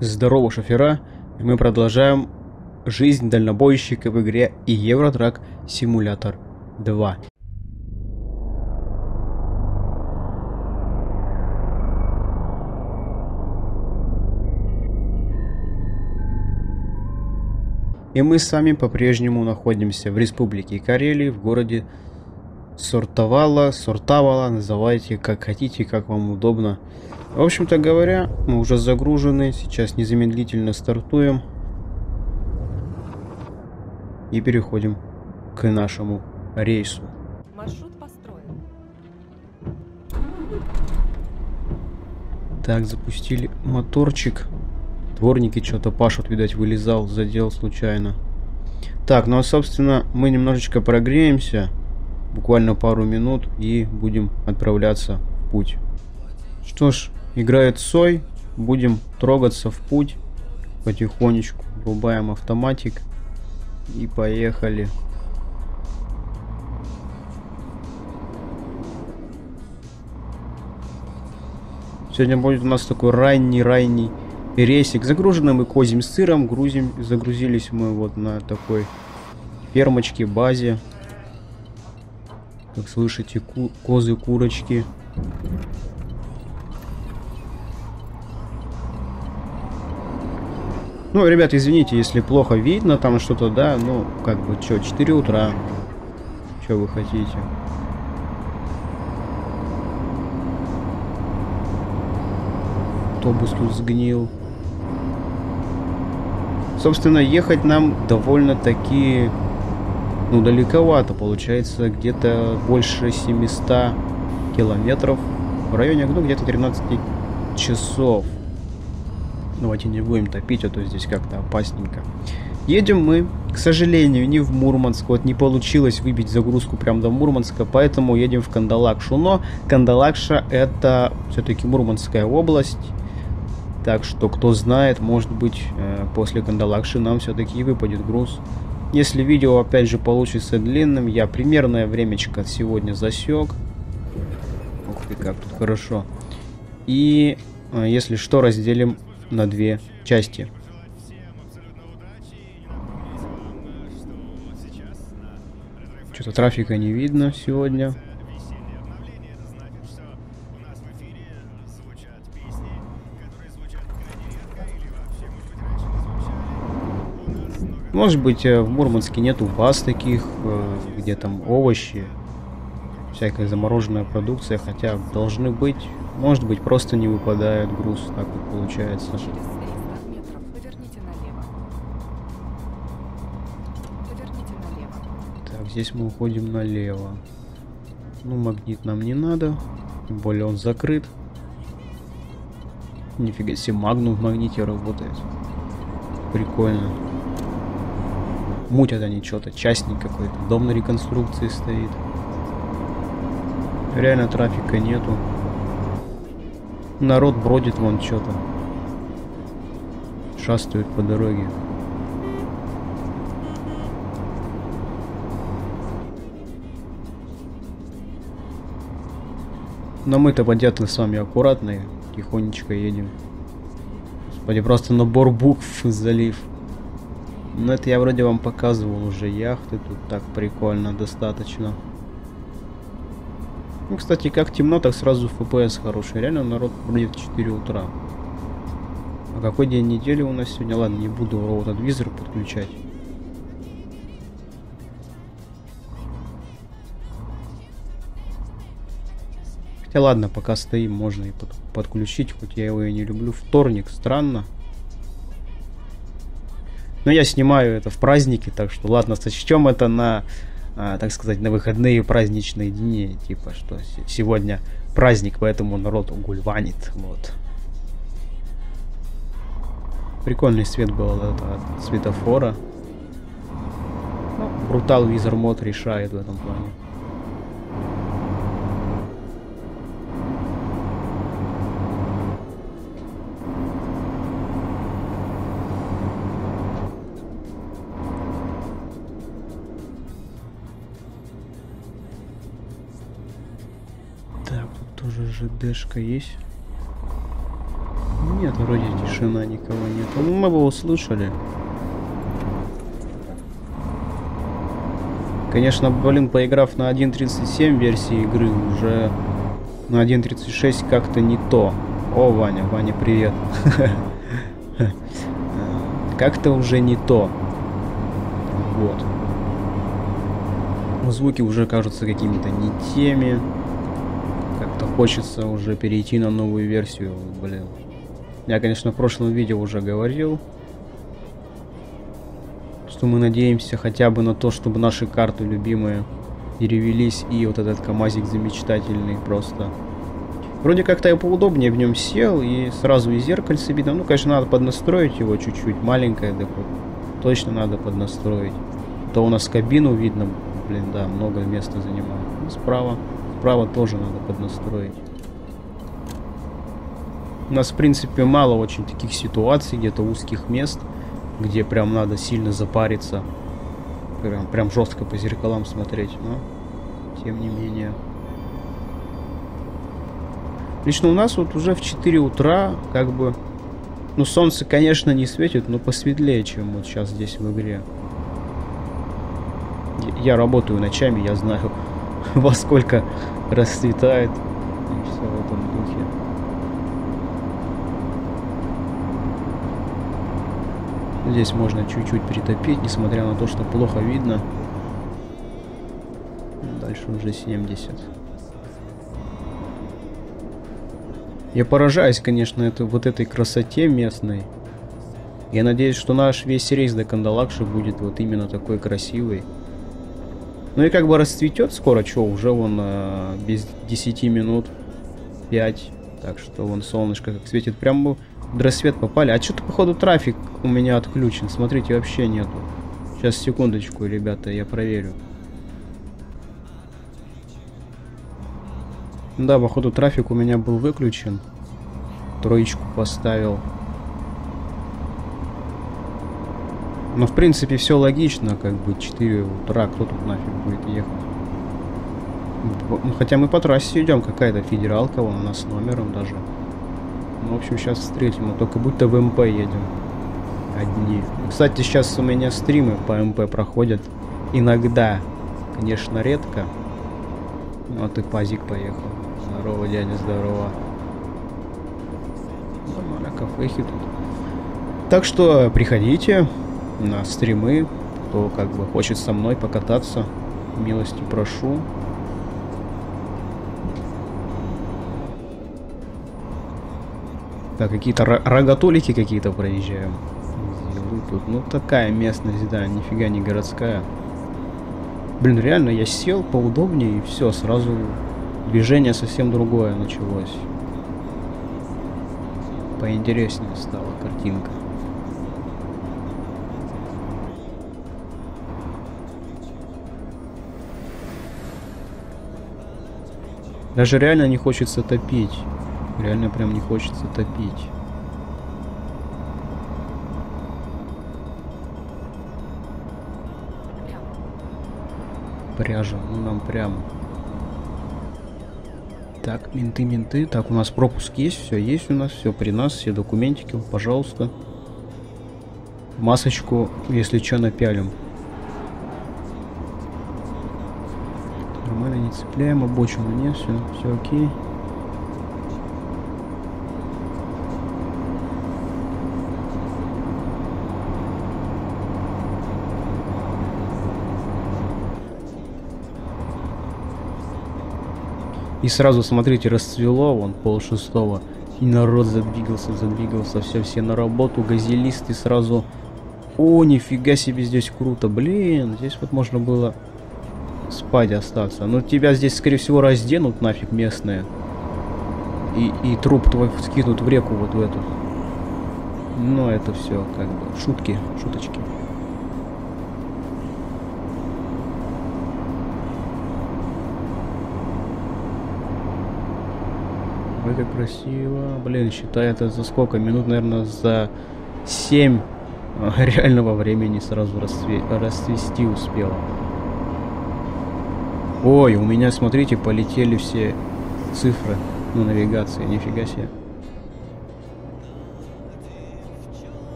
Здорово, шофера! Мы продолжаем жизнь дальнобойщика в игре и Евротрак Симулятор 2. И мы с вами по-прежнему находимся в Республике Карелии, в городе Сортовала, Сортавала, называйте как хотите, как вам удобно. В общем-то говоря, мы уже загружены, сейчас незамедлительно стартуем. И переходим к нашему рейсу. Маршрут построен. Так, запустили моторчик. Дворники что-то пашут, видать, вылезал, задел случайно. Так, ну а собственно, мы немножечко прогреемся. Буквально пару минут и будем отправляться в путь. Что ж, играет Сой. Будем трогаться в путь. Потихонечку. Врубаем автоматик. И поехали. Сегодня будет у нас такой ранний-ранний рейсик. Загруженный мы козьим сыром. Грузим. Загрузились мы вот на такой фермочке, базе. Как слышите, ку козы, курочки. Ну, ребят, извините, если плохо видно, там что-то, да, ну, как бы, что, 4 утра. Что вы хотите? Автобус тут сгнил. Собственно, ехать нам довольно-таки, ну, далековато. Получается, где-то больше 700 километров. В районе, ну, где-то 13 часов. Давайте не будем топить, а то здесь как-то опасненько. Едем мы, к сожалению, не в Мурманск. Вот не получилось выбить загрузку прямо до Мурманска, поэтому едем в Кандалакшу. Но Кандалакша это все-таки Мурманская область. Так что, кто знает, может быть, э, после Кандалакши нам все-таки выпадет груз. Если видео, опять же, получится длинным, я примерное времечко сегодня засек. Ух ты, как тут хорошо. И, э, если что, разделим на две части. Что-то трафика не видно сегодня. Может быть, э, в Мурманске нету баз таких, э, где там овощи, всякая замороженная продукция, хотя должны быть. Может быть, просто не выпадает груз, так вот получается. Через 300 метров поверните налево. Поверните налево. Так, здесь мы уходим налево. Ну, магнит нам не надо. Тем более он закрыт. Нифига себе, магнум в магните работает. Прикольно. Мутят они что-то, частник какой-то. Дом на реконструкции стоит. Реально трафика нету. Народ бродит вон что-то. Шастают по дороге. Но мы-то, понятно, с вами аккуратные. Тихонечко едем. Господи, просто набор букв залив. Ну, это я вроде вам показывал уже яхты. Тут так прикольно достаточно. Ну, кстати, как темно, так сразу FPS хороший. Реально народ вроде в 4 утра. А какой день недели у нас сегодня? Ладно, не буду роутадвизор подключать. Хотя ладно, пока стоим, можно и под- подключить, хоть я его и не люблю. Вторник, странно. Но я снимаю это в праздники, так что ладно, сочтем это на, а, так сказать, на выходные праздничные дни. Типа, что се- сегодня праздник, поэтому народ гульванит. Вот. Прикольный свет был от, от светофора. Ну, Брутал Визор мод решает в этом плане. ЖДшка есть. Нет, вроде тишина, никого нет. Ну, мы бы услышали. Конечно, блин, поиграв на 1.37 версии игры, уже на 1.36 как-то не то. О, Ваня, Ваня, привет. Как-то уже не то. Вот. Звуки уже кажутся какими-то не теми. Как-то хочется уже перейти на новую версию, блин. Я, конечно, в прошлом видео уже говорил, что мы надеемся хотя бы на то, чтобы наши карты любимые перевелись, и вот этот КамАЗик замечательный просто. Вроде как-то я поудобнее в нем сел, и сразу и зеркальце видно. Ну, конечно, надо поднастроить его чуть-чуть, маленькое, вот. Точно надо поднастроить. То у нас кабину видно, блин, да, много места занимает. Ну, справа, справа тоже надо поднастроить. У нас, в принципе, мало очень таких ситуаций, где-то узких мест, где прям надо сильно запариться. Прям, прям жестко по зеркалам смотреть, но тем не менее. Лично у нас вот уже в 4 утра, как бы, ну, солнце, конечно, не светит, но посветлее, чем вот сейчас здесь в игре. Я работаю ночами, я знаю, во сколько расцветает. И все в этом духе. Здесь можно чуть-чуть притопить, несмотря на то, что плохо видно. Дальше уже 70. Я поражаюсь, конечно, это, вот этой красоте местной. Я надеюсь, что наш весь рейс до Кандалакши будет вот именно такой красивый. Ну и как бы расцветет скоро, что, уже вон э, без 10 минут 5. Так что вон солнышко как светит. Прям бы рассвет попали. А что-то, походу, трафик у меня отключен. Смотрите, вообще нету. Сейчас, секундочку, ребята, я проверю. Да, походу, трафик у меня был выключен. Троечку поставил. Но, в принципе, все логично, как бы 4 утра, кто тут нафиг будет ехать. Ну, хотя мы по трассе идем, какая-то федералка, вон у нас с номером даже. Ну, в общем, сейчас встретим, но только будто в МП едем. Одни. Кстати, сейчас у меня стримы по МП проходят. Иногда. Конечно, редко. Вот и пазик поехал. Здорово, дядя, здорово. Нормально, кафехи тут. Так что приходите на стримы, кто как бы хочет со мной покататься. Милости прошу. Так, какие-то рогатолики какие-то проезжаем. Тут, ну такая местность, да, нифига не городская. Блин, реально, я сел поудобнее и все, сразу движение совсем другое началось. Поинтереснее стала картинка. Даже реально не хочется топить. Реально прям не хочется топить. Пряжа, ну нам прям. Так, менты, менты. Так, у нас пропуск есть, все есть у нас, все при нас, все документики, пожалуйста. Масочку, если что, напялим. Не цепляем, обочину нет, все, все окей. И сразу, смотрите, расцвело, вон, пол шестого. И народ задвигался, задвигался, все, все на работу, газелисты сразу. О, нифига себе здесь круто, блин, здесь вот можно было спать остаться. Но тебя здесь, скорее всего, разденут нафиг местные. И, и труп твой скинут в реку вот в эту. Но это все как бы шутки, шуточки. это красиво. Блин, считай, это за сколько? Минут, наверное, за 7 реального времени сразу расцве... расцвести успела. Ой, у меня, смотрите, полетели все цифры на навигации. Нифига себе.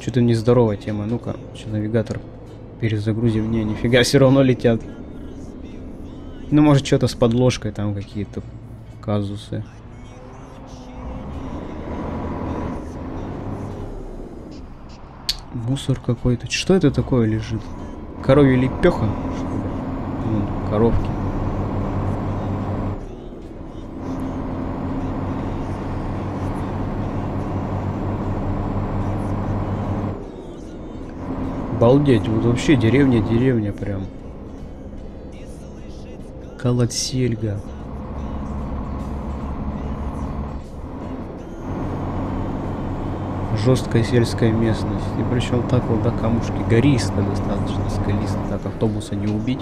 Что-то нездоровая тема. Ну-ка, навигатор перезагрузим. Не, нифига, все равно летят. Ну, может, что-то с подложкой, там какие-то казусы. Мусор какой-то. Что это такое лежит? Коровья лепеха? Что ли? Вон, коровки. Балдеть, вот вообще деревня, деревня прям. Колотсельга. Жесткая сельская местность. И причем так вот, да, камушки гористо достаточно, скалисто. Так, автобуса не убить.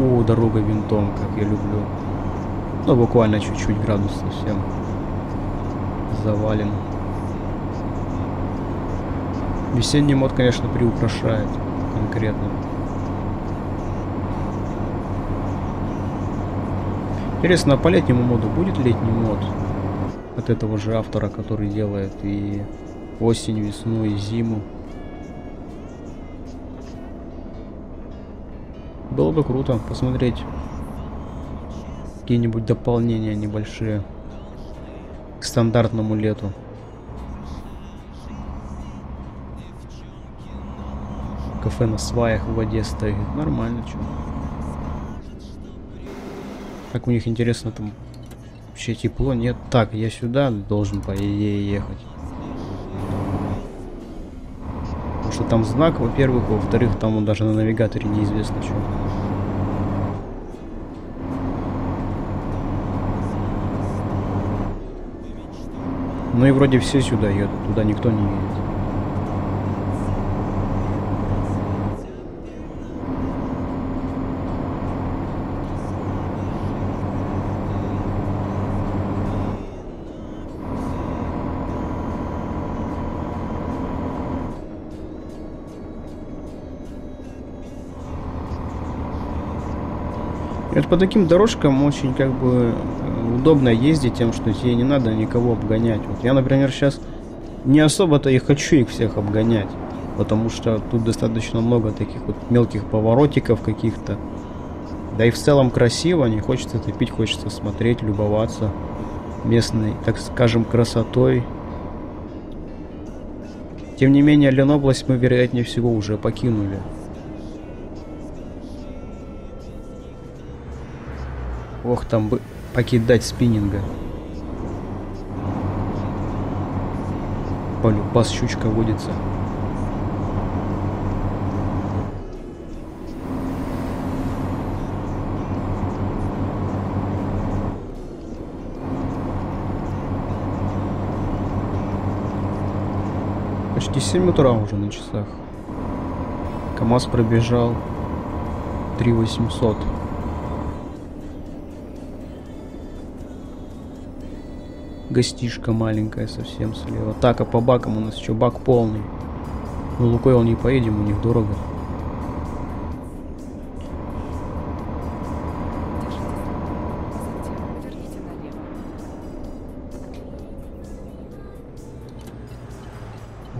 О, дорога винтом, как я люблю. Ну, буквально чуть-чуть градус совсем завален. Весенний мод, конечно, приукрашает конкретно. Интересно, а по летнему моду будет летний мод? От этого же автора, который делает и осень, весну, и зиму. Было бы круто посмотреть какие-нибудь дополнения небольшие к стандартному лету. Кафе на сваях в воде стоит. Нормально, чё. Как у них интересно там вообще тепло? Нет. Так, я сюда должен по идее ехать. Потому что там знак, во-первых, во-вторых, там он даже на навигаторе неизвестно что. Ну и вроде все сюда едут, туда никто не едет. Вот по таким дорожкам очень как бы удобно ездить тем, что тебе не надо никого обгонять. Вот я, например, сейчас не особо-то и хочу их всех обгонять, потому что тут достаточно много таких вот мелких поворотиков каких-то. Да и в целом красиво, не хочется топить, хочется смотреть, любоваться местной, так скажем, красотой. Тем не менее, Ленобласть мы, вероятнее всего, уже покинули. Ох, там бы покидать спиннинга. Полюбас щучка водится. Почти 7 утра уже на часах. КамАЗ пробежал 3800. Гостишка маленькая совсем слева. Так, а по бакам у нас еще бак полный. Ну, Лукойл не поедем, у них дорого.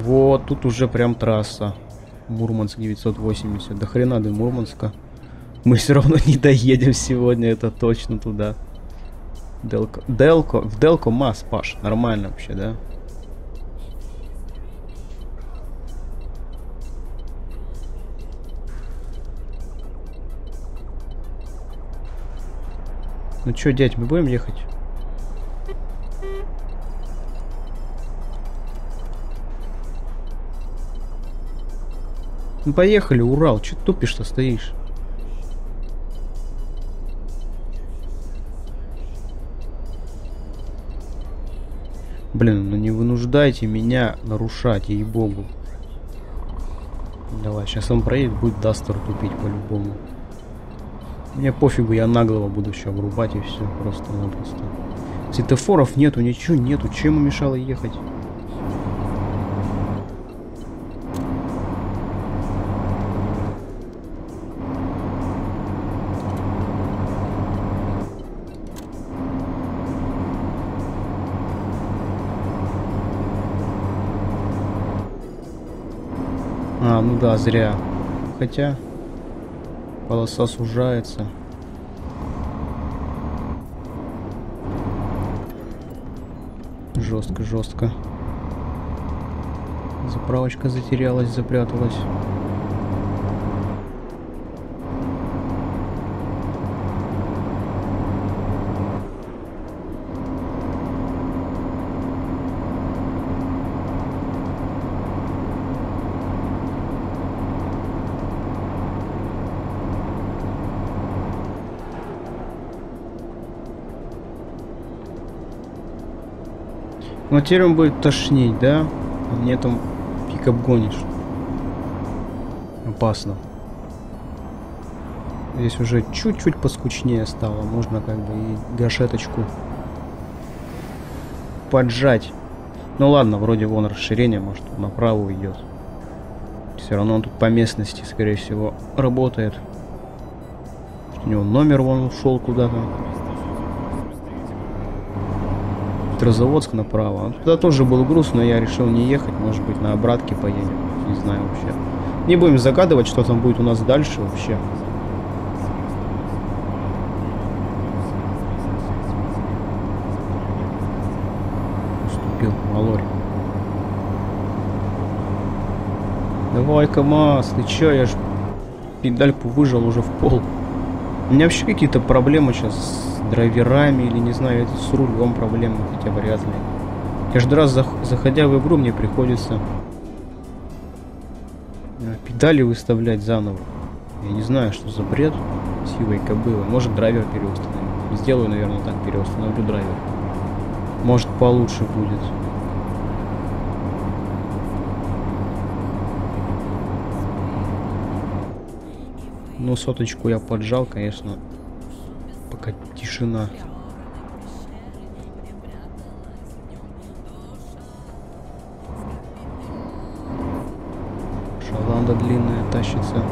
Вот, тут уже прям трасса. Мурманск 980. До хрена до Мурманска. Мы все равно не доедем сегодня, это точно туда. Делко. Делко. В Делко масс, Паш. Нормально вообще, да? Ну чё, дядь, мы будем ехать? Ну поехали, Урал, чё тупишь-то стоишь? Блин, ну не вынуждайте меня нарушать, ей-богу. Давай, сейчас он проедет, будет Дастер тупить по-любому. Мне пофигу, я наглого буду еще обрубать и все, просто-напросто. Светофоров нету, ничего нету, чем мешало ехать? Да, зря. Хотя полоса сужается. Жестко, жестко. Заправочка затерялась, запряталась. Но теперь он будет тошнить, да? А мне там пикап гонишь. Опасно. Здесь уже чуть-чуть поскучнее стало. Можно как бы и гашеточку поджать. Ну ладно, вроде вон расширение, может направо уйдет. Все равно он тут по местности, скорее всего, работает. У него номер вон ушел куда-то. Петрозаводск направо. Туда тоже был груз, но я решил не ехать. Может быть, на обратке поедем. Не знаю вообще. Не будем загадывать, что там будет у нас дальше вообще. Уступил Малорь. Давай, КамАЗ, ты чё, я ж педальку выжил уже в пол. У меня вообще какие-то проблемы сейчас с драйверами или не знаю, с рулем проблемы, хотя вряд ли. Каждый раз зах- заходя в игру мне приходится э, педали выставлять заново. Я не знаю, что за бред сивой кобылы. Может драйвер переустановить. Сделаю, наверное, так, переустановлю драйвер. Может получше будет. Ну, соточку я поджал, конечно. Пока тишина. Шаланда длинная тащится.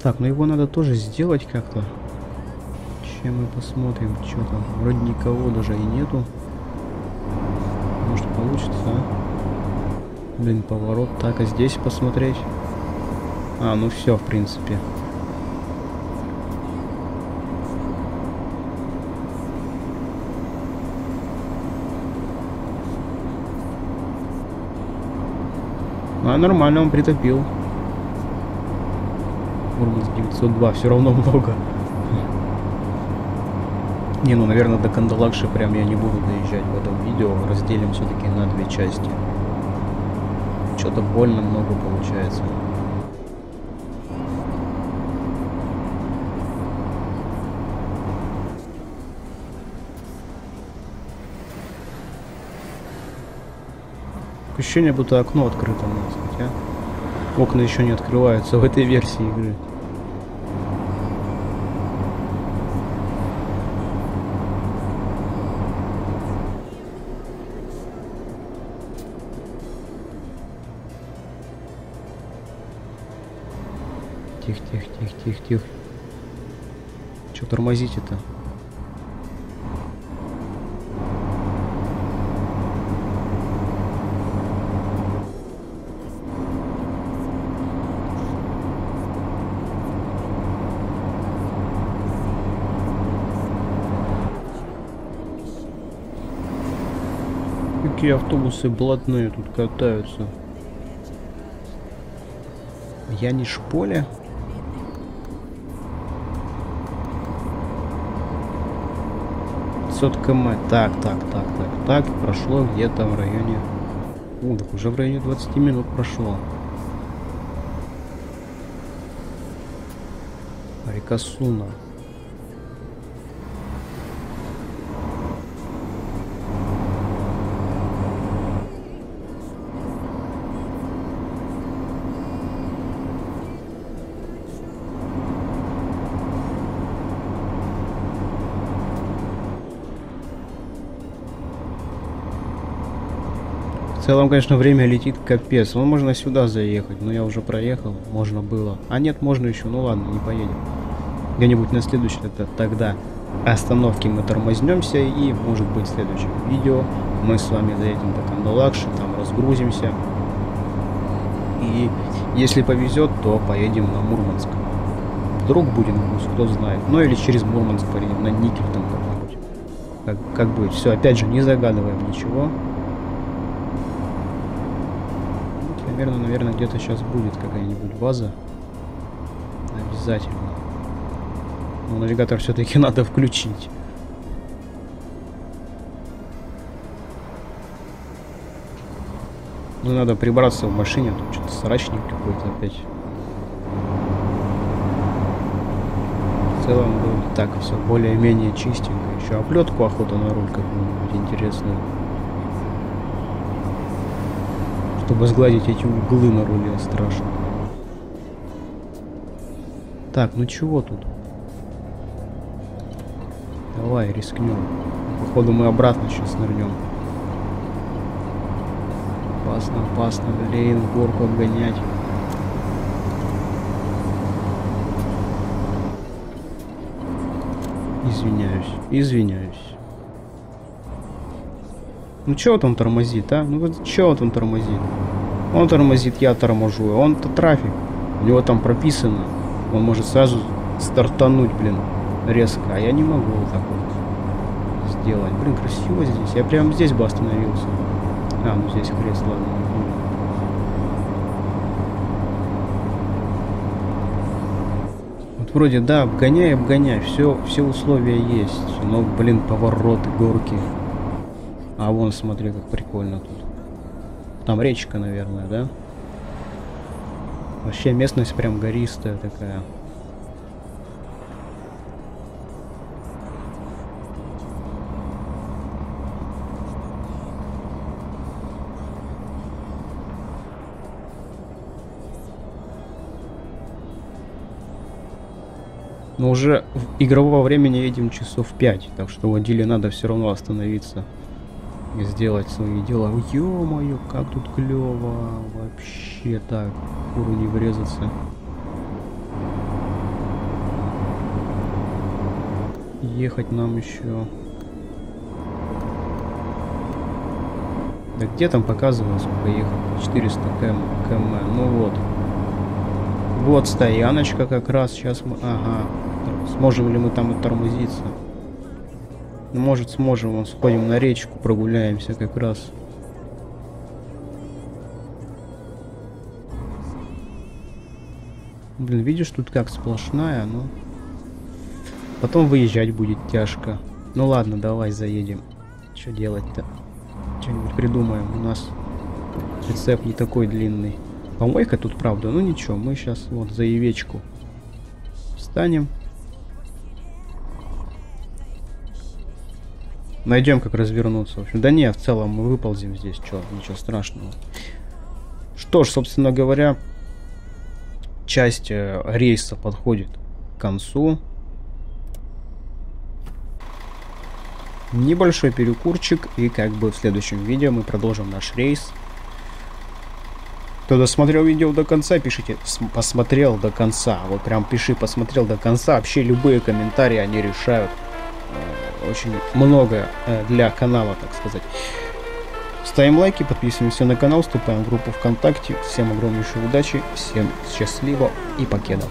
Так, ну его надо тоже сделать как-то. Чем мы посмотрим, что там. Вроде никого даже и нету. Получится, а? Блин, поворот. Так, а здесь посмотреть? А, ну все, в принципе. А, нормально он притопил. Урманск 902, все равно много. Не, ну, наверное, до Кандалакши прям я не буду доезжать в этом видео. Разделим все-таки на две части. Что-то больно много получается. Ощущение, будто окно открыто у нас, хотя окна еще не открываются в этой версии игры. Тихо, тихо, тихо, тихо, тихо. Че тормозите-то? Какие автобусы блатные тут катаются. Я не шполе? км. Так, так, так, так, так. Прошло где-то в районе... У, так уже в районе 20 минут прошло. Река Суна. Целом, конечно, время летит капец. Ну, можно сюда заехать, но я уже проехал. Можно было. А нет, можно еще. Ну ладно, не поедем. Где-нибудь на следующий это тогда остановке мы тормознемся и, может быть, в следующем видео мы с вами доедем до Кандалакши, там разгрузимся. И если повезет, то поедем на Мурманск. Вдруг будет груз, кто знает. Ну или через Мурманск поедем на Никель там как-нибудь. Как, как будет. Все, опять же, не загадываем ничего. Примерно, наверное, где-то сейчас будет какая-нибудь база. Обязательно. Но навигатор все-таки надо включить. Ну, надо прибраться в машине, тут что-то срачник какой-то опять. В целом, ну, так, все более-менее чистенько. Еще оплетку охота на руль какую-нибудь интересную. Чтобы сгладить эти углы на руле страшно. Так, ну чего тут? Давай, рискнем. Походу мы обратно сейчас нырнем. Опасно, опасно, в горку обгонять. Извиняюсь, извиняюсь. Ну чё вот он тормозит, а? Ну вот чё вот он тормозит? Он тормозит, я торможу. а Он-то трафик. У него там прописано. Он может сразу стартануть, блин, резко. А я не могу вот так вот сделать. Блин, красиво здесь. Я прям здесь бы остановился. А, ну здесь крест, ладно. Вот вроде, да, обгоняй, обгоняй. Все, все условия есть. Но, блин, повороты, горки. А вон, смотри, как прикольно тут. Там речка, наверное, да? Вообще местность прям гористая такая. Но уже игрового времени едем часов 5, так что водиле надо все равно остановиться и сделать свои дела. Ё-моё, как тут клево. Вообще так, куру не врезаться. Ехать нам еще. Да где там показывалось, ехать? 400 км, км. Ну вот. Вот стояночка как раз. Сейчас мы... Ага. Сможем ли мы там и тормозиться? Ну, может, сможем. Вон, сходим на речку, прогуляемся как раз. Блин, видишь, тут как сплошная, ну... Потом выезжать будет тяжко. Ну ладно, давай заедем. Что делать-то? Что-нибудь придумаем. У нас рецепт не такой длинный. Помойка тут, правда. Ну ничего, мы сейчас вот за явечку встанем. Найдем, как развернуться. В общем, да не, в целом мы выползем здесь. Чё, ничего страшного. Что ж, собственно говоря, часть э, рейса подходит к концу. Небольшой перекурчик, и как бы в следующем видео мы продолжим наш рейс. Кто досмотрел видео до конца, пишите «посмотрел до конца». Вот прям пиши «посмотрел до конца». Вообще любые комментарии, они решают э, очень многое э, для канала, так сказать. Ставим лайки, подписываемся на канал, вступаем в группу ВКонтакте. Всем огромнейшей удачи, всем счастливо и покеда.